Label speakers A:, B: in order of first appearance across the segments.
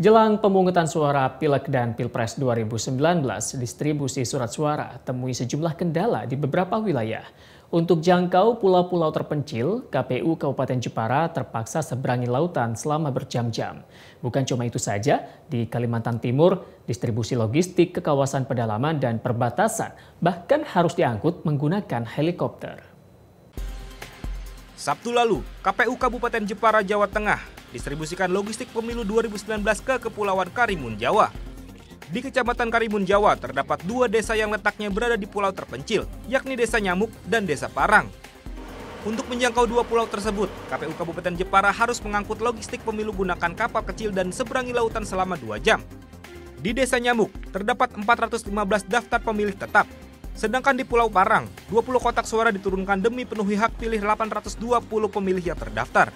A: Jelang pemungutan suara Pileg dan Pilpres 2019, distribusi surat suara temui sejumlah kendala di beberapa wilayah. Untuk jangkau pulau-pulau terpencil, KPU Kabupaten Jepara terpaksa seberangi lautan selama berjam-jam. Bukan cuma itu saja, di Kalimantan Timur, distribusi logistik ke kawasan pedalaman dan perbatasan bahkan harus diangkut menggunakan helikopter.
B: Sabtu lalu, KPU Kabupaten Jepara, Jawa Tengah distribusikan logistik pemilu 2019 ke Kepulauan Karimun, Jawa. Di Kecamatan Karimun Jawa terdapat dua desa yang letaknya berada di pulau terpencil, yakni Desa Nyamuk dan Desa Parang. Untuk menjangkau dua pulau tersebut, KPU Kabupaten Jepara harus mengangkut logistik pemilu gunakan kapal kecil dan seberangi lautan selama dua jam. Di Desa Nyamuk, terdapat 415 daftar pemilih tetap. Sedangkan di Pulau Parang, 20 kotak suara diturunkan demi penuhi hak pilih 820 pemilih yang terdaftar.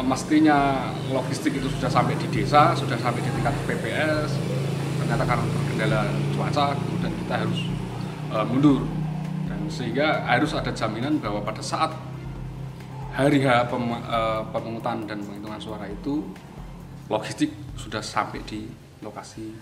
C: Mestinya logistik itu sudah sampai di desa, sudah sampai di tingkat PPS, ternyata karena terkendala cuaca kemudian kita harus uh, mundur dan sehingga harus ada jaminan bahwa pada saat hari H pem, uh, pemungutan dan penghitungan suara itu logistik sudah sampai di lokasi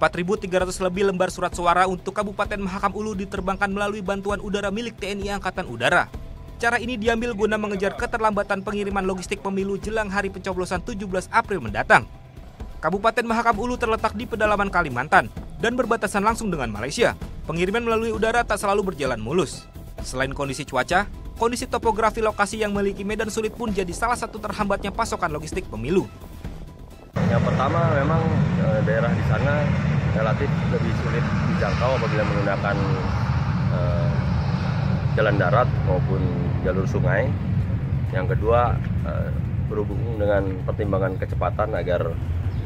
B: 4.300 lebih lembar surat suara untuk Kabupaten Mahakam Ulu diterbangkan melalui bantuan udara milik TNI Angkatan Udara. Cara ini diambil guna mengejar keterlambatan pengiriman logistik pemilu jelang hari pencoblosan 17 April mendatang. Kabupaten Mahakam Ulu terletak di pedalaman Kalimantan dan berbatasan langsung dengan Malaysia. Pengiriman melalui udara tak selalu berjalan mulus. Selain kondisi cuaca, kondisi topografi lokasi yang memiliki medan sulit pun jadi salah satu terhambatnya pasokan logistik pemilu.
D: Yang pertama memang e, daerah di sana relatif lebih sulit dijangkau apabila menggunakan e, jalan darat maupun jalur sungai. Yang kedua e, berhubung dengan pertimbangan kecepatan agar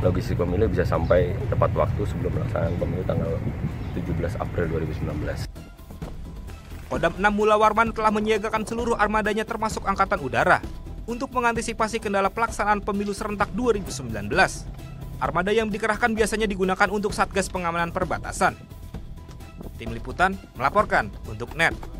D: logistik pemilu bisa sampai tepat waktu sebelum pelaksanaan pemilu tanggal 17 April 2019.
B: Kodam 6 Mula Warman telah menyiagakan seluruh armadanya termasuk Angkatan Udara untuk mengantisipasi kendala pelaksanaan pemilu serentak 2019. Armada yang dikerahkan biasanya digunakan untuk Satgas Pengamanan Perbatasan. Tim Liputan melaporkan untuk NET.